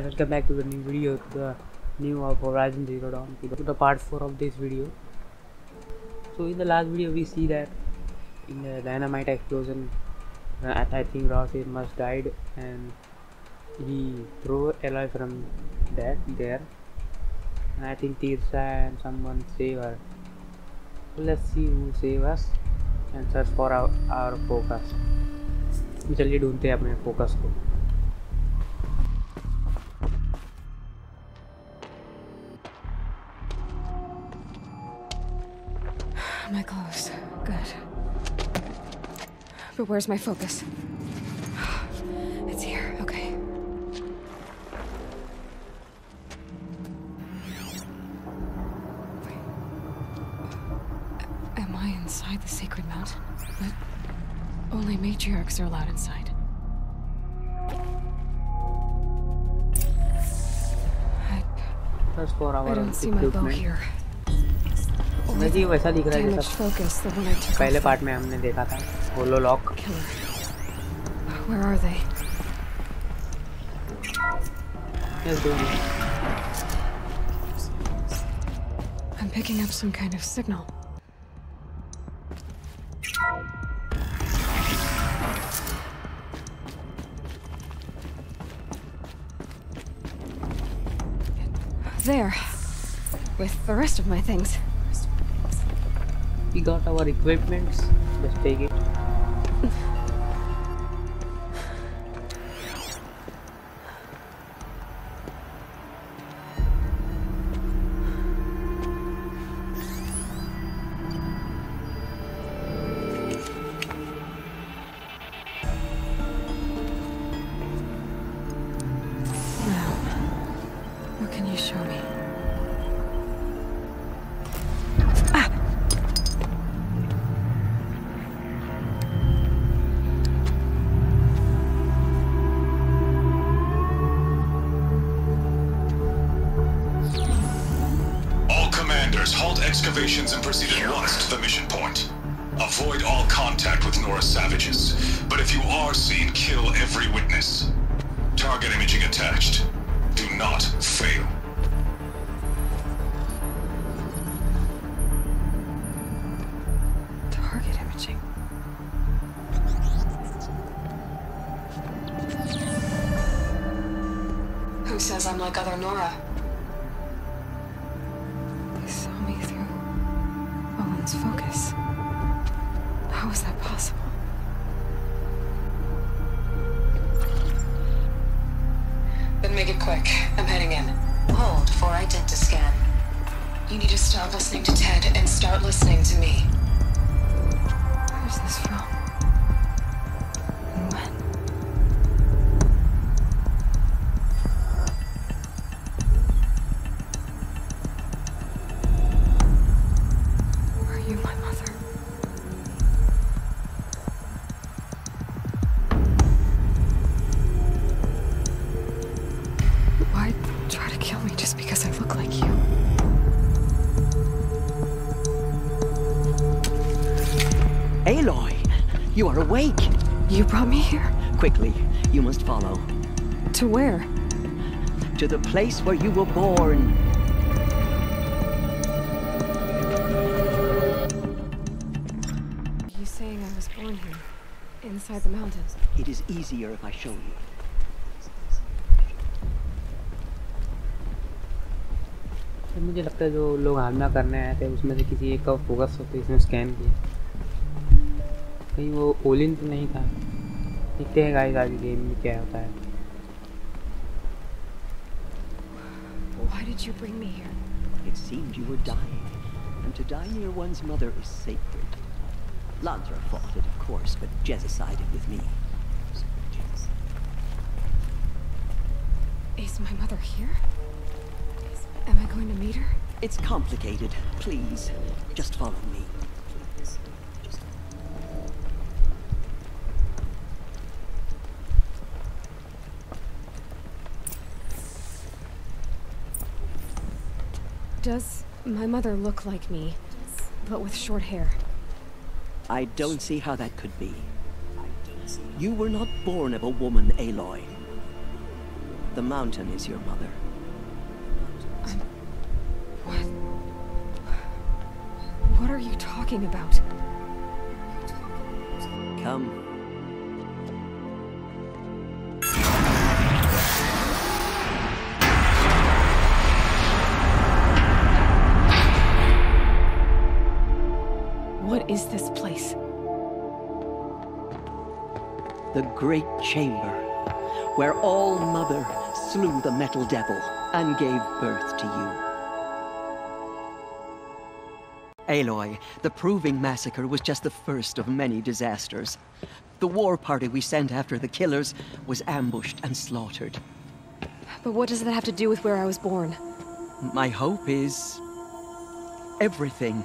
welcome back to the new video to the new of horizon zero dawn to the, part 4 of this video so in the last video we see that in the dynamite explosion uh, i think ross must died and he threw Aloy from that there and i think tirsa and someone save her so let's see who save us and search for our, our focus चलिए ढूंढते हैं अपने focus But where's my focus? It's here. Okay. Wait. Am I inside the sacred mountain? But only matriarchs are allowed inside. I, search for our I don't see my bow equipment here. मैं जी वैसा दिख रहा है Damaged जैसा focus, the one I took पहले off part में हमने देखा था Killer. Where are they? I'm picking up some kind of signal. There. With the rest of my things. We got our equipments. Let's take it. Excavations and proceed at once to the mission point. Avoid all contact with Nora savages, but if you are seen, kill every witness. Target imaging attached. Do not fail. Target imaging. Who says I'm like other Nora? Olin's focus. How is that possible? Then make it quick. I'm heading in. Hold for identiscan. You need to stop listening to Ted and start listening to me. Aloy, you are awake. You brought me here? Quickly, you must follow. To where? To the place where you were born. You saying I was born here? Inside the mountains? It is easier if I show you. तो मुझे लगता है जो लोग हमला करने आए थे उसमें से किसी एक का फोकस होते इसने स्कैन किया कहीं वो ओलिन तो नहीं था देखते हैं गाइस आज गेम में क्या होता है Why did you bring me here? It seemed you were dying, and to die near one's mother is sacred. Lansra fought it, of course, but Jezza sided with me. Is my mother here? am I going to meet her? It's complicated. Please, just follow me. Does my mother look like me, but with short hair? I don't see how that could be. You were not born of a woman, Aloy. The mountain is your mother. I'm... What? What are you talking about? Come. Is this place? The great chamber, where All Mother slew the Metal Devil and gave birth to you. Aloy, the Proving Massacre was just the first of many disasters. The war party we sent after the killers was ambushed and slaughtered. But what does that have to do with where I was born? My hope is... everything.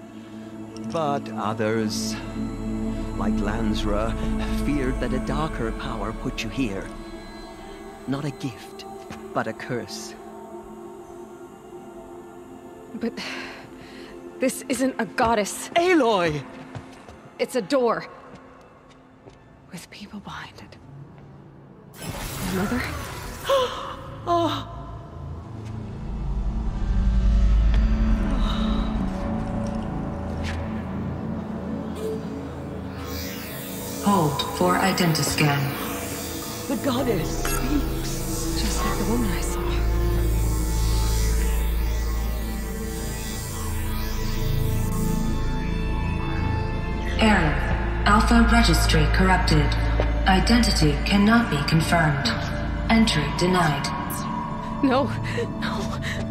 But others, like Lansra, feared that a darker power put you here. Not a gift, but a curse. But... This isn't a goddess. Aloy! It's a door. With people behind it. My mother? Oh, Hold for identiscan. The goddess speaks. Just like the woman I saw. Error. Alpha registry corrupted. Identity cannot be confirmed. Entry denied. No, no.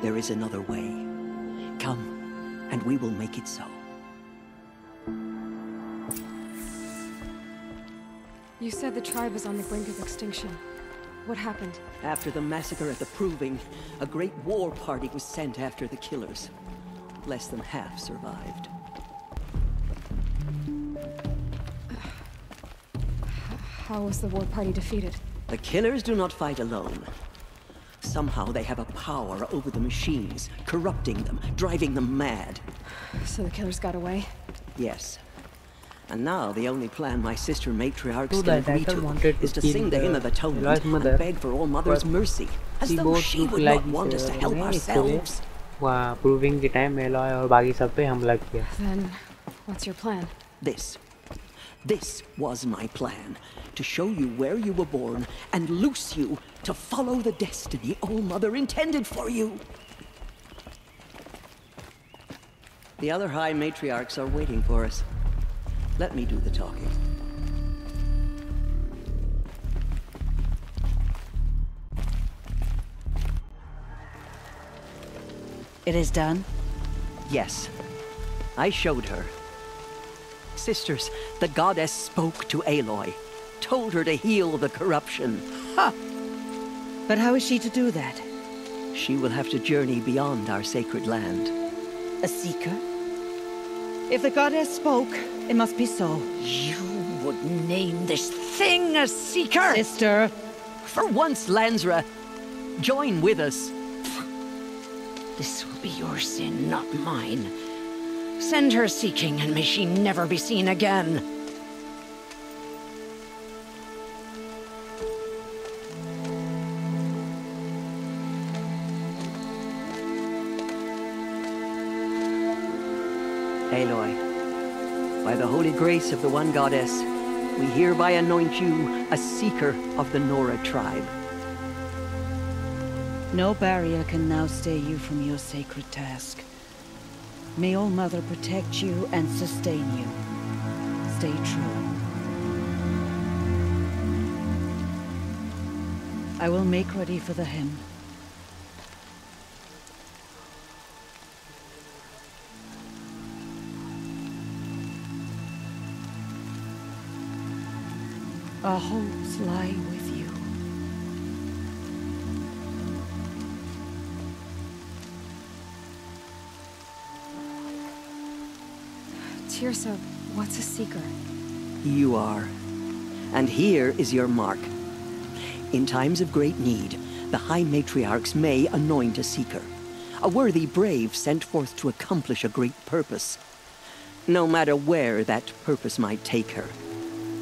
There is another way. Come, and we will make it so. You said the tribe is on the brink of extinction. What happened? After the massacre at the Proving, a great war party was sent after the killers. Less than half survived. How was the war party defeated? The killers do not fight alone. Somehow they have a power over the machines, corrupting them, driving them mad. So the killers got away? Yes. And now the only plan my sister matriarchs So can the agree attacker to wanted to is to kill sing the hymn of the atonement Eloy's mother, and beg for all mother's but mercy, as She though both she look would like not want us to uh, help नहीं, इसलिए ourselves. वहाँ proving के time alloy और बाकी सब पे हमला किया Then, what's your plan? This. This was my plan. To show you where you were born and loose you to follow the destiny All Mother intended for you. The other High Matriarchs are waiting for us. Let me do the talking. It is done? Yes. I showed her Sisters, the goddess spoke to Aloy, told her to heal the corruption. Ha! But how is she to do that? She will have to journey beyond our sacred land. A seeker? If the goddess spoke, it must be so. You would name this thing a seeker? Sister! For once, Lansra, join with us. This will be your sin, not mine. Send her seeking, and may she never be seen again. Aloy, by the holy grace of the one goddess, we hereby anoint you a seeker of the Nora tribe. No barrier can now stay you from your sacred task. May All Mother protect you and sustain you. Stay true. I will make ready for the hymn. Our hopes lie Teersa, what's a seeker? You are. And here is your mark. In times of great need, the High Matriarchs may anoint a seeker. A worthy brave sent forth to accomplish a great purpose. No matter where that purpose might take her.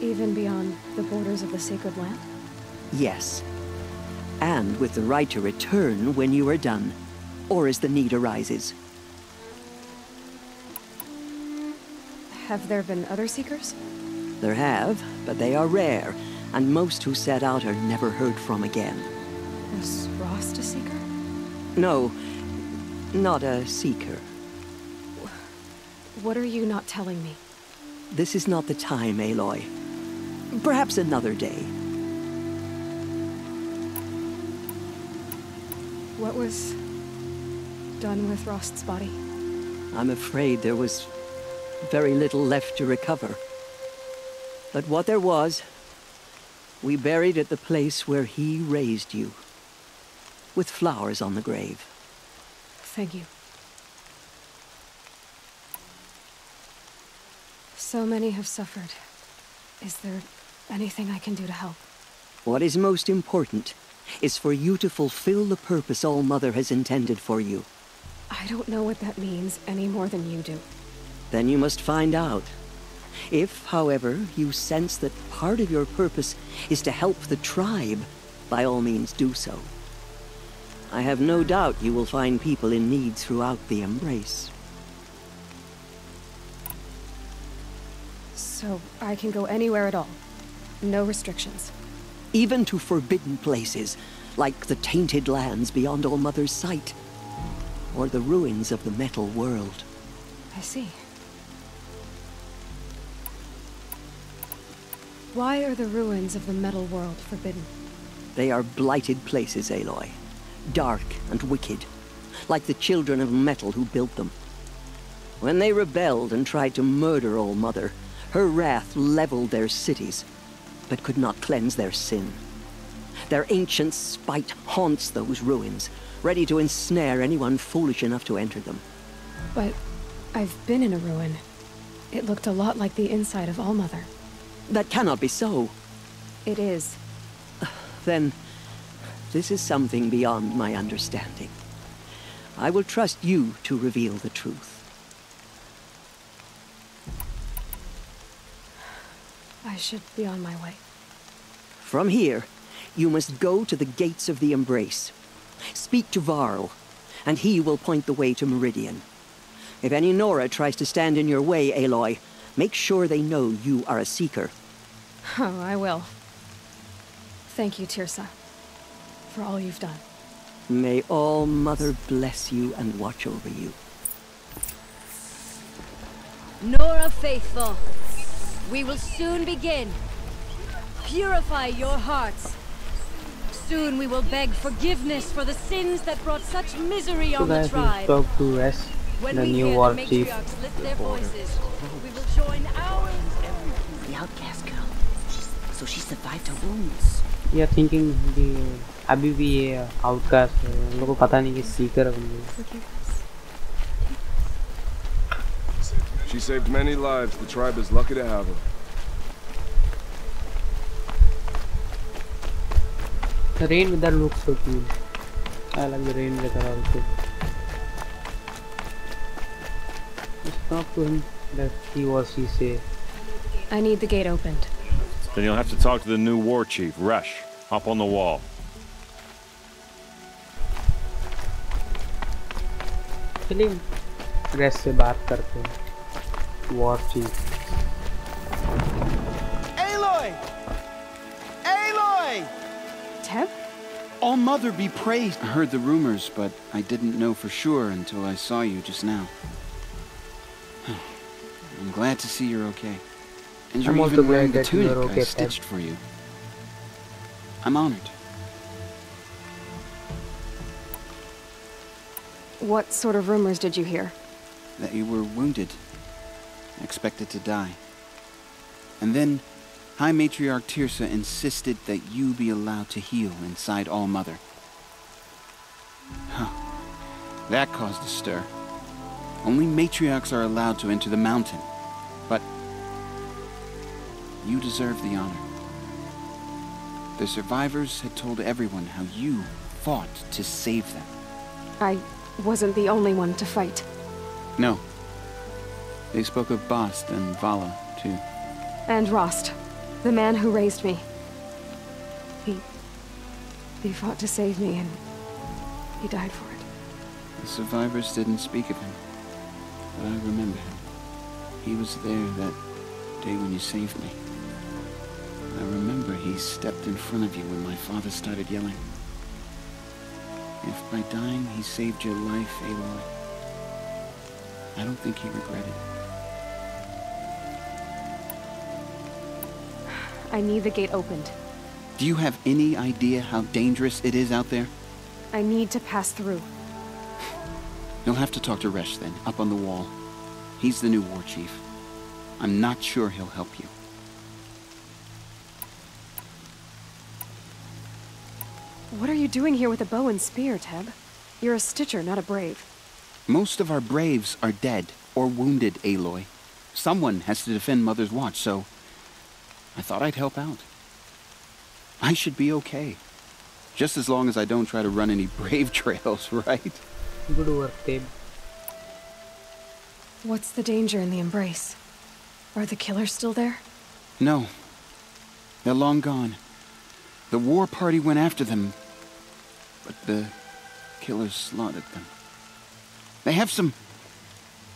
Even beyond the borders of the sacred land? Yes. And with the right to return when you are done, or as the need arises. Have there been other seekers? There have, but they are rare, and most who set out are never heard from again. Was Rost a seeker? No, not a seeker. What are you not telling me? This is not the time, Aloy. Perhaps another day. What was done with Rost's body? I'm afraid there was very little left to recover. But what there was, we buried at the place where he raised you. With flowers on the grave. Thank you. So many have suffered. Is there anything I can do to help? What is most important is for you to fulfill the purpose All Mother has intended for you. I don't know what that means any more than you do. Then you must find out. If, however, you sense that part of your purpose is to help the tribe, by all means do so. I have no doubt you will find people in need throughout the Embrace. So I can go anywhere at all. No restrictions. Even to forbidden places, like the tainted lands beyond All Mother's sight. Or the ruins of the metal world. I see. Why are the ruins of the metal world forbidden? They are blighted places, Aloy. Dark and wicked. Like the children of metal who built them. When they rebelled and tried to murder All Mother, her wrath leveled their cities, but could not cleanse their sin. Their ancient spite haunts those ruins, ready to ensnare anyone foolish enough to enter them. But I've been in a ruin. It looked a lot like the inside of Allmother. That cannot be so. It is. Then, this is something beyond my understanding. I will trust you to reveal the truth. I should be on my way. From here, you must go to the gates of the Embrace. Speak to Varl, and he will point the way to Meridian. If any Nora tries to stand in your way, Aloy, make sure they know you are a Seeker. Oh, I will. Thank you, Teersa, for all you've done. May All Mother bless you and watch over you. Nora Faithful, we will soon begin. Purify your hearts. Soon we will beg forgiveness for the sins that brought such misery So on the guys, we tribe. talk to S, When the we new hear war the chief. matriarchs lift their voices, we will join ours. The outcast girl. She's, so she survived her wounds. We are thinking कि अभी भी ये outcast है उन लोगों को पता नहीं कि सीकर बन गए She saved many lives. The tribe is lucky to have her. The rain with that looks so cool. I like the rain weather also. talk to him. Let's see what he say. I need the gate opened. Then you'll have to talk to the new war chief, Resh, up on the wall. चलिए race से बात करते हैं war chief Aloy! Aloy! Teb? All Mother be praised. I heard the rumors, but I didn't know for sure until I saw you just now. I'm glad to see you're okay. And you're I'm even wearing the tunic okay, I stitched for you. I'm honored. What sort of rumors did you hear? that you were wounded, expected to die. And then High Matriarch Teersa insisted that you be allowed to heal inside All Mother. Huh. That caused a stir. Only matriarchs are allowed to enter the mountain. But you deserve the honor. The survivors had told everyone how you fought to save them. I wasn't the only one to fight. No. They spoke of Bast and Vala, too. And Rost, the man who raised me. He... He fought to save me, and he died for it. The survivors didn't speak of him, but I remember him. He was there that day when you saved me. I remember he stepped in front of you when my father started yelling. If by dying he saved your life, Aloy, I don't think he regretted it. I need the gate opened. Do you have any idea how dangerous it is out there? I need to pass through. You'll have to talk to Resh then, up on the wall. He's the new war chief. I'm not sure he'll help you. What are you doing here with a bow and spear, Teb? You're a stitcher, not a brave. Most of our braves are dead or wounded, Aloy. Someone has to defend Mother's Watch, so I thought I'd help out. I should be okay. Just as long as I don't try to run any brave trails, right? Good work, Teb. What's the danger in the embrace? Are the killers still there? No. They're long gone. The war party went after them, but the killers slaughtered them. They have some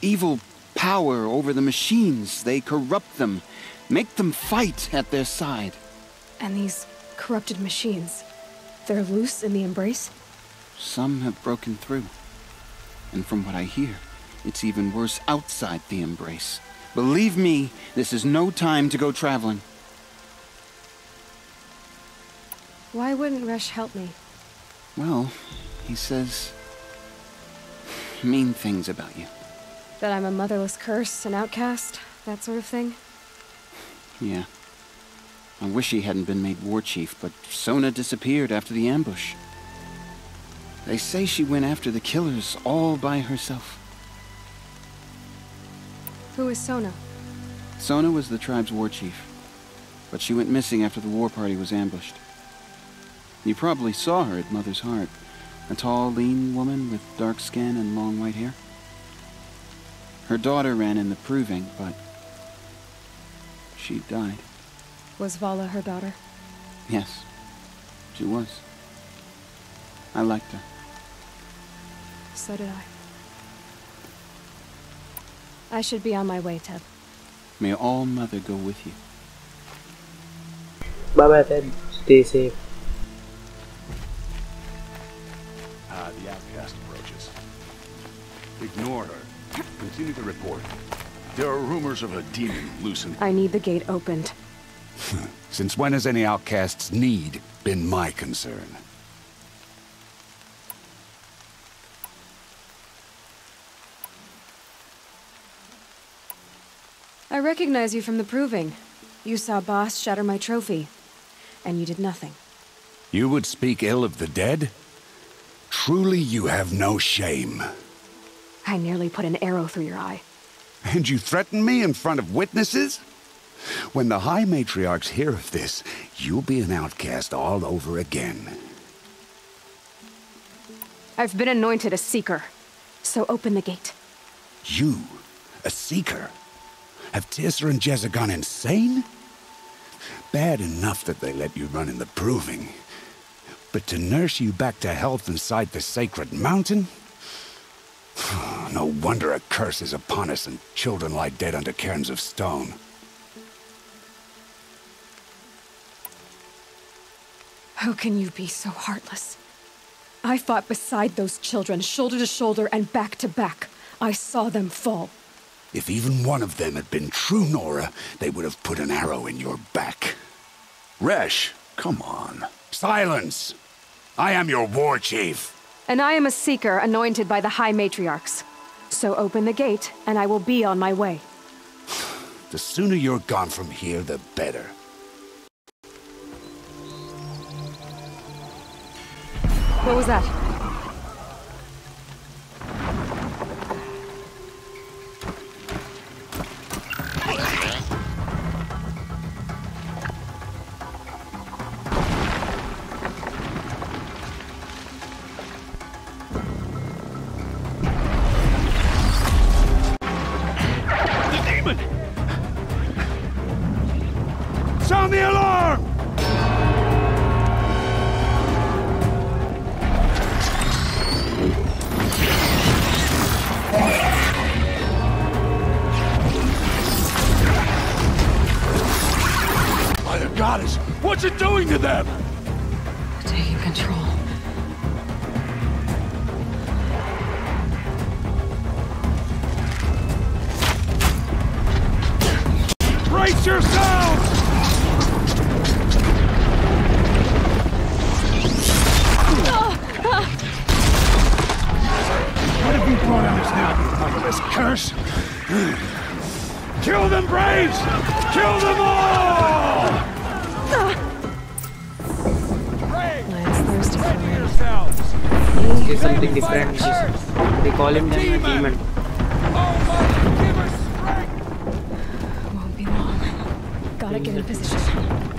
evil power over the machines. They corrupt them, make them fight at their side. And these corrupted machines, they're loose in the embrace? Some have broken through. And from what I hear, it's even worse outside the embrace. Believe me, this is no time to go traveling. Why wouldn't Resh help me? Well, he says mean things about you. That I'm a motherless curse, an outcast, that sort of thing? Yeah. I wish he hadn't been made war chief, but Sona disappeared after the ambush. They say she went after the killers all by herself. Who is Sona? Sona was the tribe's war chief, but she went missing after the war party was ambushed. You probably saw her at Mother's Heart. A tall, lean woman with dark skin and long white hair. Her daughter ran in the proving, but she died. Was Vala her daughter? Yes, she was. I liked her. So did I. I should be on my way, Teb. May all Mother go with you. Bye bye, Ted. Stay safe. Ah, the outcast approaches. Ignore her. Continue the report. There are rumors of a demon loose in... I need the gate opened. Since when has any outcast's need been my concern. I recognize you from the proving. You saw Bast shatter my trophy. And you did nothing. You would speak ill of the dead? Truly you have no shame. I nearly put an arrow through your eye. And you threaten me in front of witnesses? When the High Matriarchs hear of this, you'll be an outcast all over again. I've been anointed a Seeker. So open the gate. You? A Seeker? Have Teersa and Jezza gone insane? Bad enough that they let you run in the Proving. But to nurse you back to health inside the Sacred Mountain? No wonder a curse is upon us and children lie dead under cairns of stone. How can you be so heartless? I fought beside those children, shoulder to shoulder and back to back. I saw them fall. If even one of them had been true Nora, they would have put an arrow in your back. Resh, come on. Silence! I am your war chief. And I am a Seeker anointed by the High Matriarchs. So open the gate, and I will be on my way. The sooner you're gone from here, the better. What was that? Us now, motherless curse? Kill them, Braves! Kill them all! Lance thirsty for it. yourselves! This is something different. They call him then a demon. Won't be long. Gotta get in position.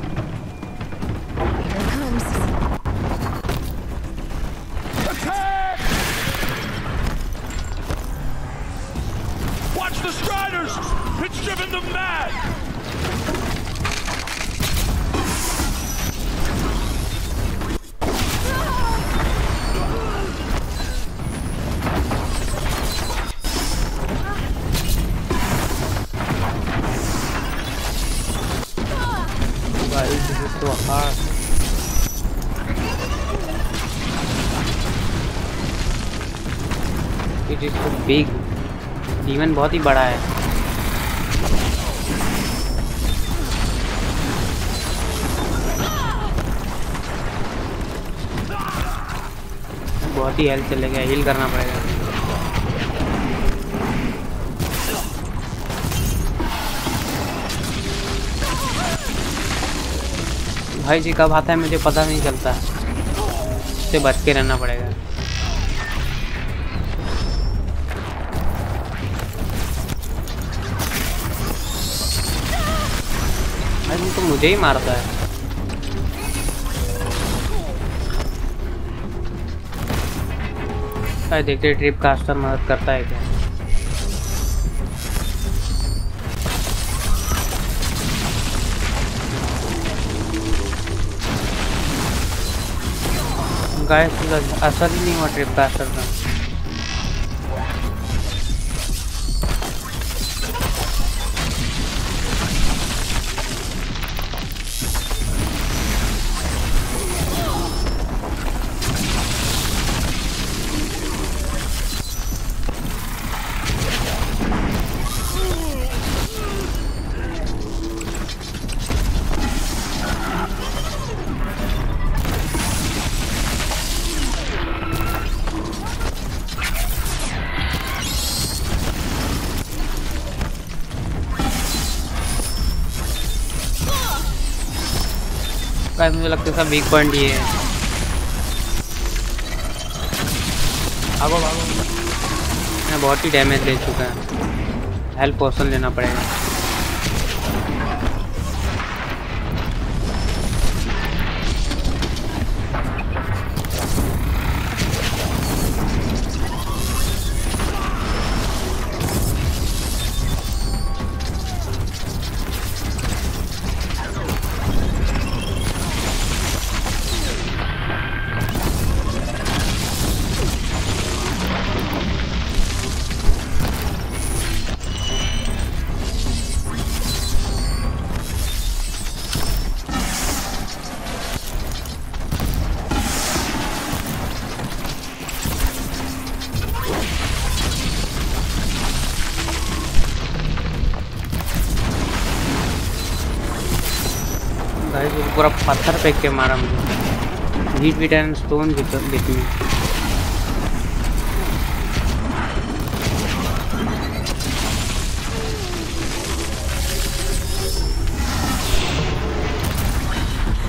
Why this is so hard? It is so big. Demon बहुत ही बड़ा है. बहुत ही health चले गया heal करना पड़ेगा भाई जी कब आता है मुझे पता नहीं चलता। इससे बच के रहना पड़ेगा। भाई तो मुझे ही मारता है। देखते ट्रिप कास्टर मदद करता है क्या? गाइस असर ही नहीं हुआ ट्रिप का असर का मुझे लगता है सब वीक पॉइंट ये है। भागो भागो। मैं बहुत ही डैमेज ले चुका है। हेल्प पोर्सन लेना पड़ेगा। गाइस वो पूरा पत्थर फेंक के मारा मुझे heat wheat and stone with with me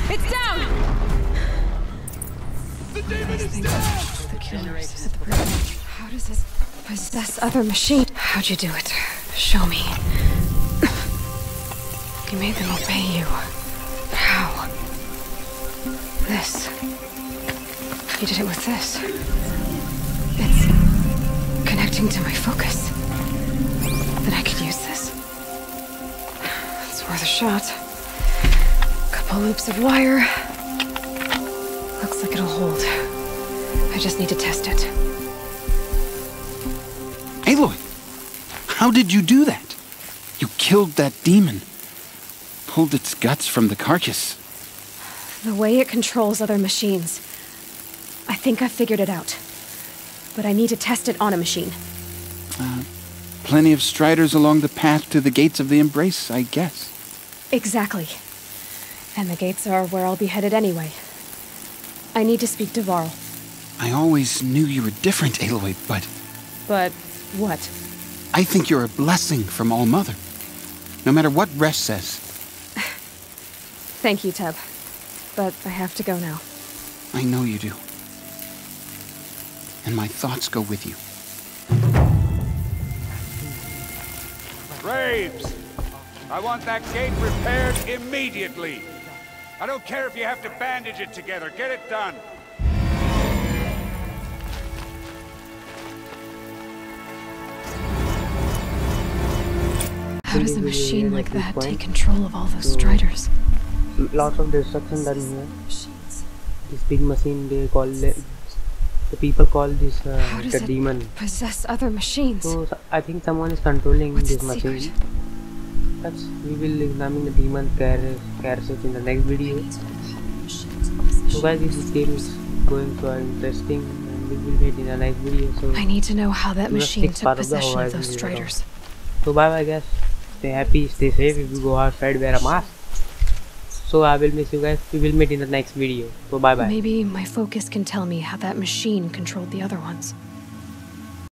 It's down! The killers at the bridge. How does this possess other machine? How'd you do it? Show me. You made them obey you. This. You did it with this. It's connecting to my focus. Then I could use this. It's worth a shot. Couple loops of wire. Looks like it'll hold. I just need to test it. Aloy! How did you do that? You killed that demon. Pulled its guts from the carcass. The way it controls other machines. I think I figured it out. But I need to test it on a machine. Uh, plenty of striders along the path to the gates of the Embrace, I guess. Exactly. And the gates are where I'll be headed anyway. I need to speak to Varl. I always knew you were different, Aloy, but But what? I think you're a blessing from All Mother. No matter what Resh says, Thank you, Teb. But I have to go now. I know you do. And my thoughts go with you. Braves! I want that gate repaired immediately. I don't care if you have to bandage it together. Get it done. How does a machine like that take control of all those striders? Lots of destruction done here. This big machine they call it, the people call this uh, How does the it demon. possess other machines? so I think someone is controlling What's this machine secret? that's we will examine the demon carousel in the next video. So guys this game is going so interesting and we will meet in the next video so I need to know how that machine took part of possession of those striders. so bye bye guys. Stay happy stay safe. If you go outside wear a mask so i will miss you guys. We will meet in the next video. So bye bye Maybe my focus can tell me how that machine controlled the other ones.